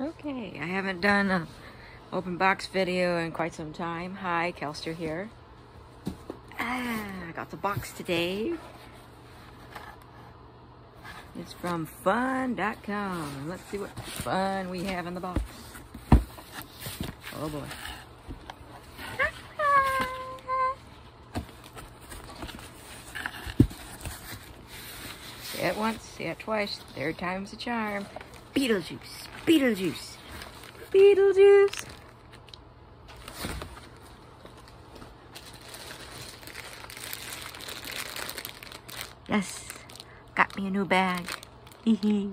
Okay, I haven't done an open box video in quite some time. Hi, Kelster here. Ah, I got the box today. It's from fun.com. Let's see what fun we have in the box. Oh boy. Say it once, say it twice, third time's a charm. Beetlejuice, Beetlejuice, Beetlejuice. Yes, got me a new bag. Hee hee.